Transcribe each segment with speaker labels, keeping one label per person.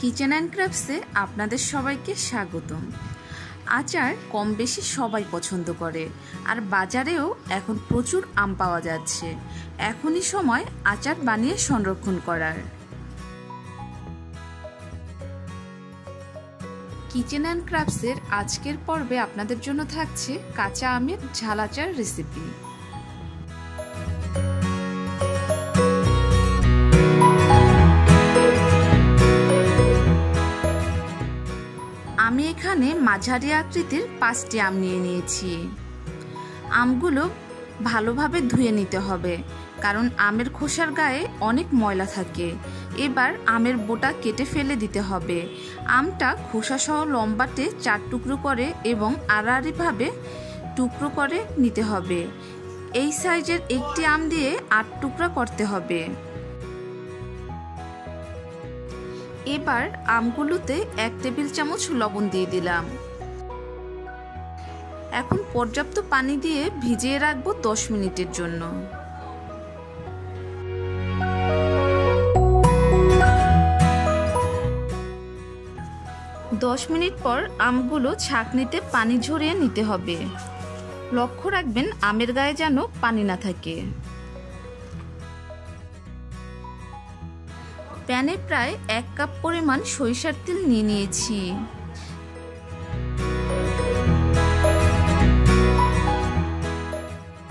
Speaker 1: Kitchen and ক্রাফটসে আপনাদের সবাইকে স্বাগতম। আচার কম বেশি সবাই পছন্দ করে, আর বাজারেও এখন প্রচুর আম পাওয়া যাচ্ছে। এখনই সময় আচার বানিয়ে সংরক্ষণ করার। কিচেন অ্যান্ড ক্রাফটসের আজকের পর্বে আপনাদের জন্য থাকছে কাঁচা আমের ঝাল আচার রেসিপি মাঝারি আকৃতির পাঁচটি আম নিয়ে নিয়েছি। আমগুলো ভালোভাবে ধুয়ে নিতে হবে, কারণ আমের খোসার গায়ে অনেক ময়লা থাকে। এবার আমের বোটা কেটে ফেলে দিতে হবে। আমটা খোসাসহ লম্বাটে চার টুকরো করে এবং আড়াআড়িভাবে টুকরো করে নিতে হবে। এই সাইজের একটি আম দিয়ে আট টুকরা করতে হবে। এবার আমগুলোতে এক টেবিল চামচ লবণ দিয়ে দিলাম। এখন পর্যাপ্ত পানি দিয়ে ভিজিয়ে রাখব দশ মিনিটের জন্য। দশ মিনিট পর আমগুলো ছাঁকনিতে পানি ঝরিয়ে নিতে হবে। লক্ষ্য রাখবেন আমের গায়ে যেন পানি না থাকে। প্যানে প্রায় এক কাপ পরিমাণ সরিষার তেল নিয়ে নিয়েছি।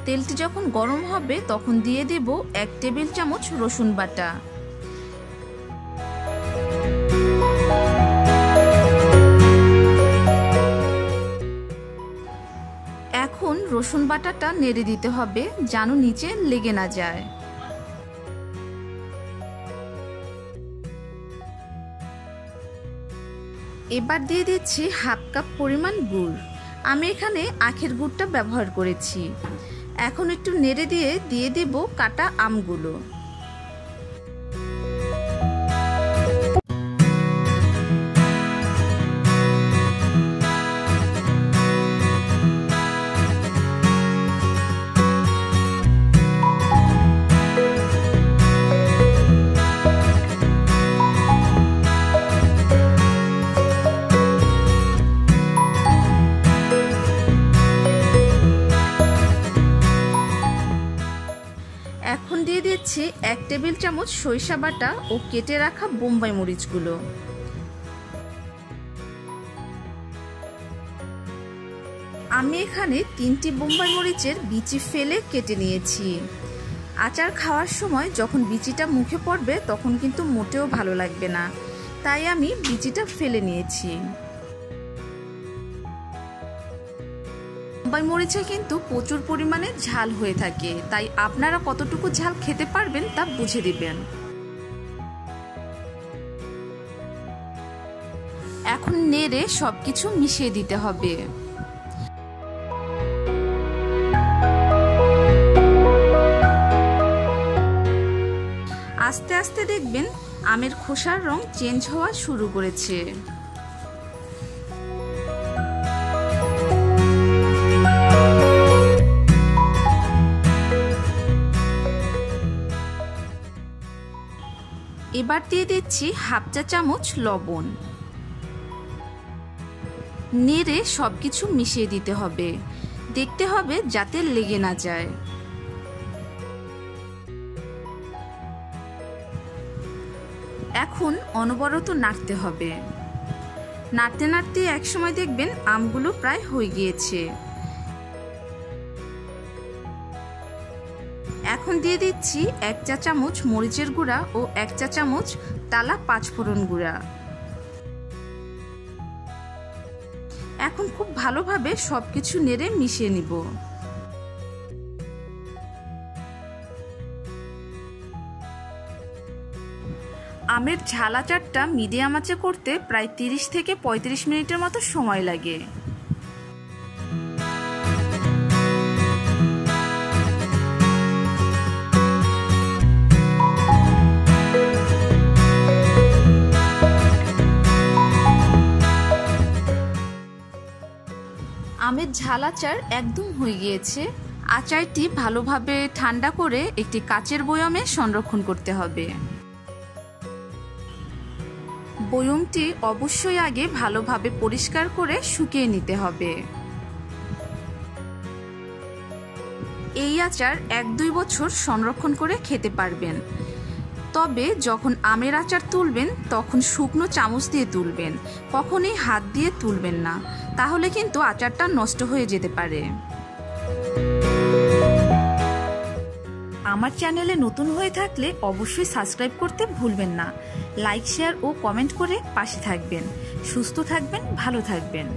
Speaker 1: তেলটি যখন গরম হবে, তখন দিয়ে দেব এক টেবিল চামচ রসুন বাটা। এখন রসুন বাটাটা নেড়ে দিতে হবে, যেন নিচে লেগে না যায়। এবার দিয়ে দিচ্ছি হাফ কাপ পরিমাণ গুড়। আমি এখানে আখের গুড়টা ব্যবহার করেছি। এখন একটু নেড়ে দিয়ে দিয়ে দেব কাটা আমগুলো। দিয়ে দিচ্ছি এক টেবিল চামচ সরিষা বাটা ও কেটে রাখা বোম্বাই মরিচগুলো। আমি এখানে তিনটি বোম্বাই মরিচের বিচি ফেলে কেটে নিয়েছি। আচার খাওয়ার সময় যখন বিচিটা মুখে পড়বে তখন কিন্তু মোটেও ভালো লাগবে না। তাই আমি বিচিটা ফেলে নিয়েছি। বোম্বাই মরিচে কিন্তু প্রচুর পরিমাণে ঝাল হয়ে থাকে। তাই আপনারা কতটুকু ঝাল খেতে পারবেন তা বুঝে দিবেন। এখন নেড়ে সবকিছু মিশিয়ে দিতে হবে। আস্তে আস্তে দেখবেন আমের খোসার রং চেঞ্জ হওয়া শুরু করেছে। এবার দিয়ে দিচ্ছি হাফ চা চামচ লবণ। নেড়ে সব কিছু মিশিয়ে দিতে হবে। দেখতে হবে যাতে লেগে না যায়। এখন অনবরত নাড়তে হবে। নাড়তে নাড়তে একসময় দেখবেন আমগুলো প্রায় হয়ে গিয়েছে। এখন দিয়ে দিচ্ছি এক চা চামচ মরিচের গুঁড়া ও এক চা চামচ টালা পাঁচফোড়ন গুঁড়া। এখন খুব ভালোভাবে সব কিছু নেড়ে মিশিয়ে নিব। আমের ঝাল আচারটা মিডিয়াম আঁচে করতে প্রায় তিরিশ থেকে পঁয়ত্রিশ মিনিটের মতো সময় লাগে। আমের ঝাল আচার একদম হয়ে গিয়েছে। আচারটি ভালোভাবে ঠান্ডা করে একটি কাচের বয়মে সংরক্ষণ করতে হবে। বয়মটি অবশ্যই আগে ভালোভাবে পরিষ্কার করে শুকিয়ে নিতে হবে। এই আচার এক দুই বছর সংরক্ষণ করে খেতে পারবেন। তবে যখন আমের আচার তুলবেন, তখন শুকনো চামচ দিয়ে তুলবেন। কখনই হাত দিয়ে তুলবেন না। তাহলে কিন্তু আচারটা নষ্ট হয়ে যেতে পারে। আমার চ্যানেলে নতুন হয়ে থাকলে অবশ্যই সাবস্ক্রাইব করতে ভুলবেন না। লাইক, শেয়ার ও কমেন্ট করে পাশে থাকবেন। সুস্থ থাকবেন, ভালো থাকবেন।